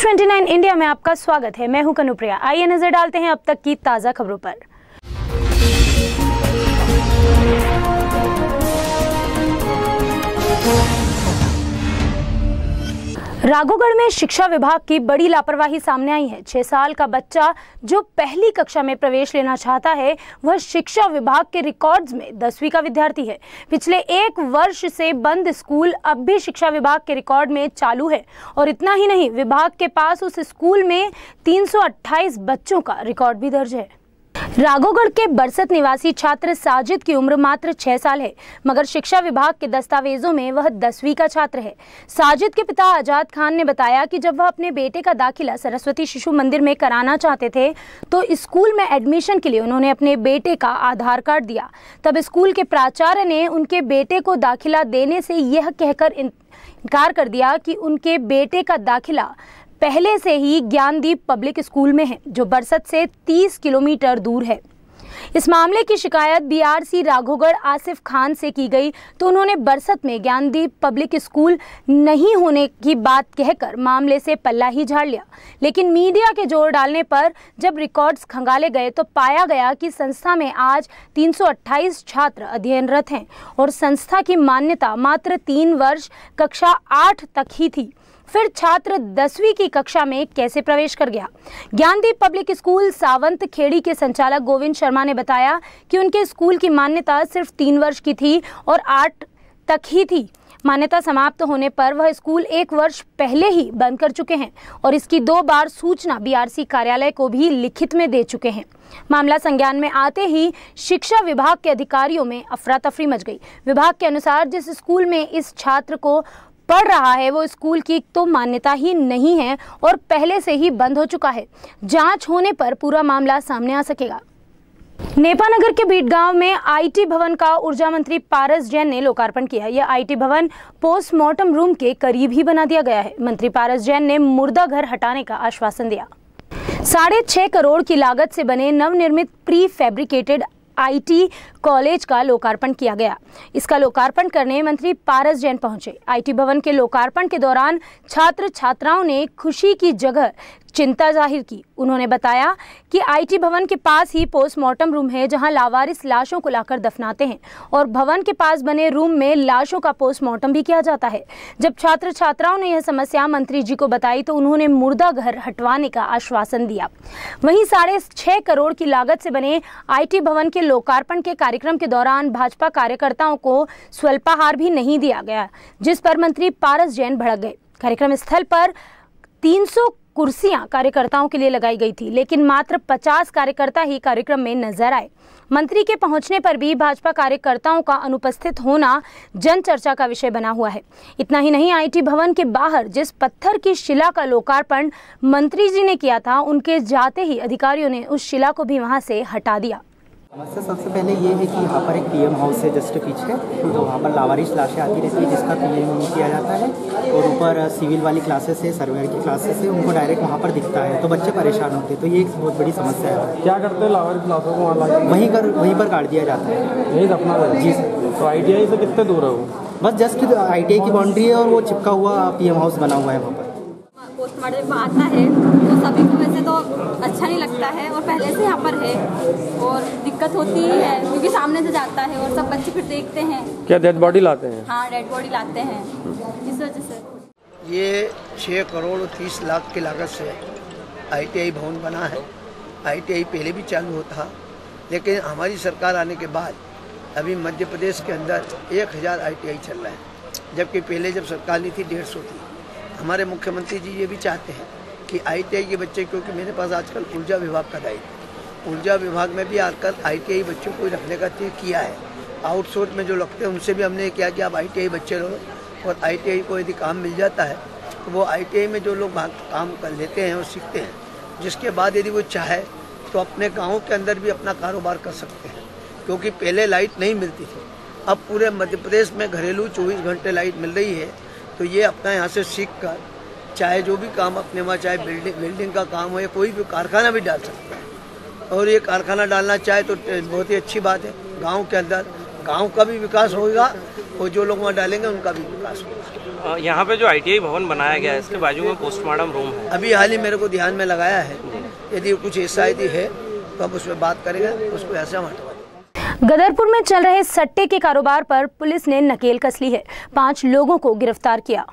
News 29 India में आपका स्वागत है। मैं हूँ कनुप्रिया। आइए नज़र डालते हैं अब तक की ताज़ा खबरों पर। राघोगढ़ में शिक्षा विभाग की बड़ी लापरवाही सामने आई है। छह साल का बच्चा जो पहली कक्षा में प्रवेश लेना चाहता है, वह शिक्षा विभाग के रिकॉर्ड्स में दसवीं का विद्यार्थी है। पिछले एक वर्ष से बंद स्कूल अब भी शिक्षा विभाग के रिकॉर्ड में चालू है। और इतना ही नहीं, विभाग के पास उस स्कूल में 328 बच्चों का रिकॉर्ड भी दर्ज है। राघोगढ़ के बरसत निवासी छात्र साजिद की उम्र मात्र छह साल है, मगर शिक्षा विभाग के दस्तावेजों में वह दसवीं का छात्र है। साजिद के पिता आज़ाद खान ने बताया कि जब वह अपने बेटे का दाखिला सरस्वती शिशु मंदिर में कराना चाहते थे तो स्कूल में एडमिशन के लिए उन्होंने अपने बेटे का आधार कार्ड दिया। तब स्कूल के प्राचार्य ने उनके बेटे को दाखिला देने से यह कहकर इनकार कर दिया कि उनके बेटे का दाखिला पहले से ही ज्ञानदीप पब्लिक स्कूल में है, जो बरसत से 30 किलोमीटर दूर है। इस मामले की शिकायत बीआरसी राघोगढ़ आसिफ खान से की गई तो उन्होंने बरसत में ज्ञानदीप पब्लिक स्कूल नहीं होने की बात कहकर मामले से पल्ला ही झाड़ लिया। लेकिन मीडिया के ज़ोर डालने पर जब रिकॉर्ड्स खंगाले गए तो पाया गया कि संस्था में आज 328 छात्र अध्ययनरत हैं और संस्था की मान्यता मात्र तीन वर्ष कक्षा आठ तक ही थी। फिर छात्र दसवीं की कक्षा में कैसे प्रवेश कर गया? ज्ञानदीप पब्लिक स्कूल, सावंत खेड़ी के संचालक गोविंद शर्मा ने बताया कि उनके स्कूल की मान्यता सिर्फ़ तीन वर्ष की थी और आठ तक ही थी। मान्यता समाप्त होने पर वह स्कूल एक वर्ष पहले ही बंद कर चुके हैं और इसकी दो बार सूचना बीआरसी कार्यालय को भी लिखित में दे चुके हैं। मामला संज्ञान में आते ही शिक्षा विभाग के अधिकारियों में अफरा तफरी मच गई। विभाग के अनुसार जिस स्कूल में इस छात्र को पढ़ रहा है, वो स्कूल की तो मान्यता ही नहीं है और पहले से ही बंद हो चुका है। जाँच होने पर पूरा मामला सामने आ सकेगा। नेपानगर के बीट गाँव में आईटी भवन का ऊर्जा मंत्री पारस जैन ने लोकार्पण किया। यह आईटी भवन पोस्टमार्टम रूम के करीब ही बना दिया गया है। मंत्री पारस जैन ने मुर्दा घर हटाने का आश्वासन दिया। साढ़े छह करोड़ की लागत से बने नवनिर्मित प्री फैब्रिकेटेड आईटी कॉलेज का लोकार्पण किया गया। इसका लोकार्पण करने मंत्री पारस जैन पहुँचे। आईटी भवन के लोकार्पण के दौरान छात्र छात्राओं ने खुशी की जगह चिंता ज़ाहिर की। उन्होंने बताया कि आईटी भवन के पास ही पोस्टमार्टम रूम है, जहाँ लावारिस लाशों को लाकर दफनाते हैं और भवन के पास बने रूम में लाशों का पोस्टमार्टम भी किया जाता है। जब छात्र छात्राओं ने यह समस्या मंत्री जी को बताई तो उन्होंने मुर्दा घर हटवाने का आश्वासन दिया। वहीं साढ़े छह करोड़ की लागत से बने आईटी भवन के लोकार्पण के कार्यक्रम के दौरान भाजपा कार्यकर्ताओं को स्वल्पाहार भी नहीं दिया गया, जिस पर मंत्री पारस जैन भड़क गए। कार्यक्रम स्थल पर 300 कुर्सियाँ कार्यकर्ताओं के लिए लगाई गई थी, लेकिन मात्र 50 कार्यकर्ता ही कार्यक्रम में नज़र आए। मंत्री के पहुँचने पर भी भाजपा कार्यकर्ताओं का अनुपस्थित होना जन चर्चा का विषय बना हुआ है। इतना ही नहीं, आईटी भवन के बाहर जिस पत्थर की शिला का लोकार्पण मंत्री जी ने किया था, उनके जाते ही अधिकारियों ने उस शिला को भी वहाँ से हटा दिया। समस्या सबसे पहले ये है कि यहाँ पर एक पीएम हाउस है जस्ट पीछे तो वहाँ पर लावारिश लाशें आती रहती है जिसका पीएम किया जाता है और ऊपर सिविल वाली क्लासेस है सर्वेयर की क्लासेस है उनको डायरेक्ट वहाँ पर दिखता है तो बच्चे परेशान होते हैं तो ये एक बहुत बड़ी समस्या है। क्या करते हैं लावारिश क्लासों को वहाँ वहीं कर वहीं पर काट दिया जाता है। यही दफना जी। तो आई से कितने दूर है वो? बस जस्ट आई की बाउंड्री है और वो चिपका हुआ पीएम हाउस बना हुआ है वहाँ पर। पोस्टमार्टम आता है तो सभी को वैसे तो अच्छा नहीं लगता है और पहले से यहाँ पर है और दिक्कत होती ही है क्योंकि सामने से जाता है और सब बच्चे फिर देखते हैं। क्या डेड बॉडी लाते हैं? हाँ डेड बॉडी लाते हैं। इस वजह से। ये छः करोड़ तीस लाख की लागत से आईटीआई भवन बना है। आईटीआई पहले भी चालू होता लेकिन हमारी सरकार आने के बाद अभी मध्य प्रदेश के अंदर एक हज़ार आई चल रहा है। जबकि पहले जब सरकार नहीं थी डेढ़ सौ थी। हमारे मुख्यमंत्री जी ये भी चाहते हैं कि आईटीआई के बच्चे, क्योंकि मेरे पास आजकल ऊर्जा विभाग का दायित्व ऊर्जा विभाग में भी आजकल आईटीआई बच्चों को रखने का तय किया है। आउटसोर्स में जो लगते हैं, उनसे भी हमने किया कि आप आई बच्चे रहो और आईटीआई को यदि काम मिल जाता है तो वो आईटीआई में जो लोग काम कर लेते हैं और सीखते हैं, जिसके बाद यदि वो चाहे तो अपने गाँव के अंदर भी अपना कारोबार कर सकते हैं। क्योंकि पहले लाइट नहीं मिलती थी। अब पूरे मध्य प्रदेश में घरेलू 24 घंटे लाइट मिल रही है तो ये अपना यहाँ से सीख कर चाहे जो भी काम अपने वहाँ चाहे बिल्डिंग बिल्डिंग का काम हो या कोई भी कारखाना भी डाल सकता है। और ये कारखाना डालना चाहे तो बहुत ही अच्छी बात है गाँव के अंदर गाँव का भी विकास होगा और जो लोग वहाँ डालेंगे उनका भी विकास होगा। यहाँ पे जो आईटीआई भवन बनाया गया है इसके बाजू में पोस्टमार्टम रूम है। अभी हाल ही मेरे को ध्यान में लगाया है यदि कुछ ऐसा यदि है तो हम उस पर बात करेंगे उसको ऐसे हम हटवा गदरपुर में चल रहे सट्टे के कारोबार पर पुलिस ने नकेल कस ली है। पाँच लोगों को गिरफ़्तार किया।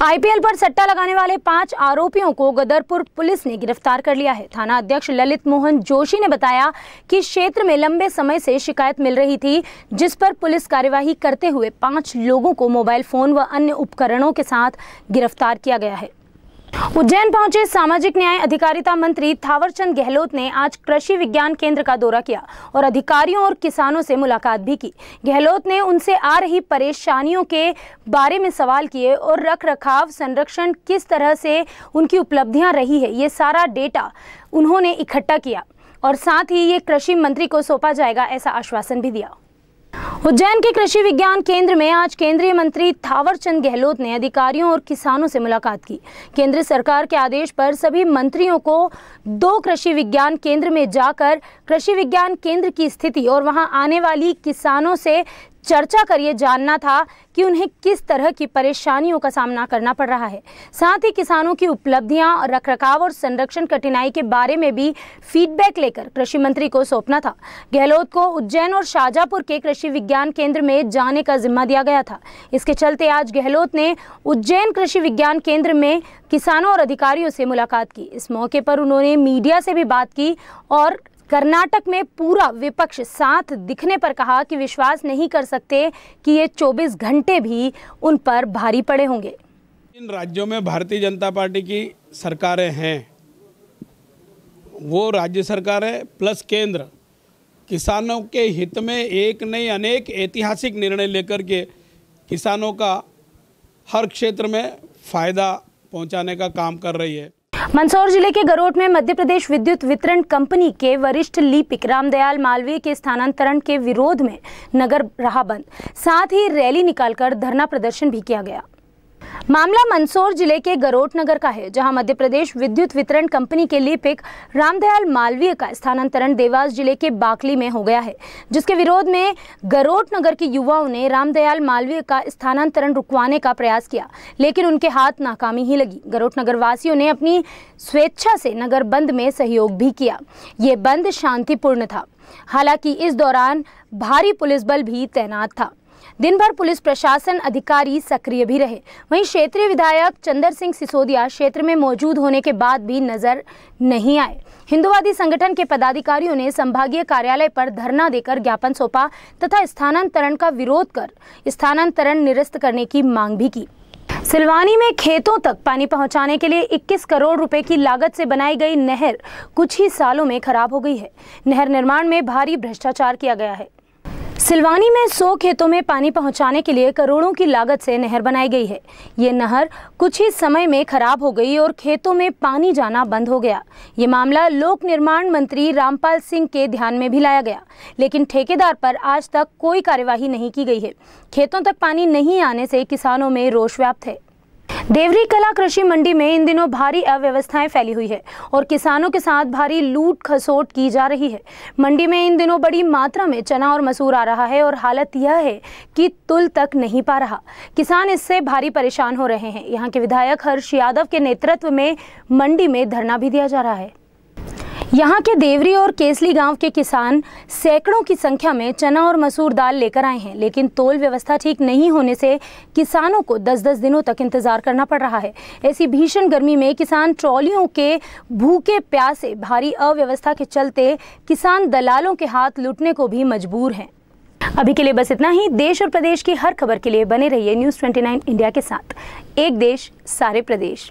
आईपीएल पर सट्टा लगाने वाले पाँच आरोपियों को गदरपुर पुलिस ने गिरफ़्तार कर लिया है। थाना अध्यक्ष ललित मोहन जोशी ने बताया कि क्षेत्र में लंबे समय से शिकायत मिल रही थी, जिस पर पुलिस कार्यवाही करते हुए पाँच लोगों को मोबाइल फ़ोन व अन्य उपकरणों के साथ गिरफ़्तार किया गया है। उज्जैन पहुँचे सामाजिक न्याय अधिकारिता मंत्री थावरचंद गहलोत ने आज कृषि विज्ञान केंद्र का दौरा किया और अधिकारियों और किसानों से मुलाकात भी की। गहलोत ने उनसे आ रही परेशानियों के बारे में सवाल किए और रख रखाव संरक्षण किस तरह से उनकी उपलब्धियाँ रही है, ये सारा डेटा उन्होंने इकट्ठा किया और साथ ही ये कृषि मंत्री को सौंपा जाएगा ऐसा आश्वासन भी दिया। उज्जैन के कृषि विज्ञान केंद्र में आज केंद्रीय मंत्री थावरचंद गहलोत ने अधिकारियों और किसानों से मुलाकात की। केंद्र सरकार के आदेश पर सभी मंत्रियों को दो कृषि विज्ञान केंद्र में जाकर कृषि विज्ञान केंद्र की स्थिति और वहाँ आने वाली किसानों से चर्चा कर ये जानना था कि उन्हें किस तरह की परेशानियों का सामना करना पड़ रहा है। साथ ही किसानों की उपलब्धियाँ और रखरखाव और संरक्षण कठिनाई के बारे में भी फीडबैक लेकर कृषि मंत्री को सौंपना था। गहलोत को उज्जैन और शाजापुर के कृषि विज्ञान केंद्र में जाने का जिम्मा दिया गया था। इसके चलते आज गहलोत ने उज्जैन कृषि विज्ञान केंद्र में किसानों और अधिकारियों से मुलाकात की। इस मौके पर उन्होंने मीडिया से भी बात की और कर्नाटक में पूरा विपक्ष साथ दिखने पर कहा कि विश्वास नहीं कर सकते कि ये 24 घंटे भी उन पर भारी पड़े होंगे। इन राज्यों में भारतीय जनता पार्टी की सरकारें हैं। वो राज्य सरकारें प्लस केंद्र। किसानों के हित में एक नहीं, अनेक ऐतिहासिक निर्णय लेकर के किसानों का हर क्षेत्र में फ़ायदा पहुँचाने का काम कर रही है। मंदसौर ज़िले के गरोट में मध्य प्रदेश विद्युत वितरण कंपनी के वरिष्ठ लिपिक रामदयाल मालवीय के स्थानांतरण के विरोध में नगर रहा बंद। साथ ही रैली निकालकर धरना प्रदर्शन भी किया गया। मामला मंदसौर ज़िले के गरोट नगर का है, जहाँ मध्य प्रदेश विद्युत वितरण कंपनी के लिपिक रामदयाल मालवीय का स्थानांतरण देवास ज़िले के बाकली में हो गया है, जिसके विरोध में गरोट नगर के युवाओं ने रामदयाल मालवीय का स्थानांतरण रुकवाने का प्रयास किया, लेकिन उनके हाथ नाकामी ही लगी। गरोट नगर वासियों ने अपनी स्वेच्छा से नगर बंद में सहयोग भी किया। ये बंद शांतिपूर्ण था। हालाँकि इस दौरान भारी पुलिस बल भी तैनात था। दिन भर पुलिस प्रशासन अधिकारी सक्रिय भी रहे। वहीं क्षेत्रीय विधायक चंदर सिंह सिसोदिया क्षेत्र में मौजूद होने के बाद भी नज़र नहीं आए। हिंदुवादी संगठन के पदाधिकारियों ने संभागीय कार्यालय पर धरना देकर ज्ञापन सौंपा तथा स्थानांतरण का विरोध कर स्थानांतरण निरस्त करने की मांग भी की। सिलवानी में खेतों तक पानी पहुँचाने के लिए 21 करोड़ रुपए की लागत से बनाई गई नहर कुछ ही सालों में खराब हो गई है। नहर निर्माण में भारी भ्रष्टाचार किया गया है। सिलवानी में सौ खेतों में पानी पहुँचाने के लिए करोड़ों की लागत से नहर बनाई गई है। ये नहर कुछ ही समय में खराब हो गई और खेतों में पानी जाना बंद हो गया। ये मामला लोक निर्माण मंत्री रामपाल सिंह के ध्यान में भी लाया गया। लेकिन ठेकेदार पर आज तक कोई कार्यवाही नहीं की गई है। खेतों तक पानी नहीं आने से किसानों में रोष व्याप्त है। देवरी कला कृषि मंडी में इन दिनों भारी अव्यवस्थाएँ फैली हुई है और किसानों के साथ भारी लूट खसोट की जा रही है। मंडी में इन दिनों बड़ी मात्रा में चना और मसूर आ रहा है और हालत यह है कि तुल तक नहीं पा रहा। किसान इससे भारी परेशान हो रहे हैं। यहाँ के विधायक हर्ष यादव के नेतृत्व में मंडी में धरना भी दिया जा रहा है। यहाँ के देवरी और केसली गाँव के किसान सैकड़ों की संख्या में चना और मसूर दाल लेकर आए हैं, लेकिन तोल व्यवस्था ठीक नहीं होने से किसानों को 10-10 दिनों तक इंतज़ार करना पड़ रहा है। ऐसी भीषण गर्मी में किसान ट्रॉलियों के भूखे प्यासे, भारी अव्यवस्था के चलते किसान दलालों के हाथ लुटने को भी मजबूर हैं। अभी के लिए बस इतना ही। देश और प्रदेश की हर खबर के लिए बने रहिए न्यूज़ 29 इंडिया के साथ। एक देश, सारे प्रदेश।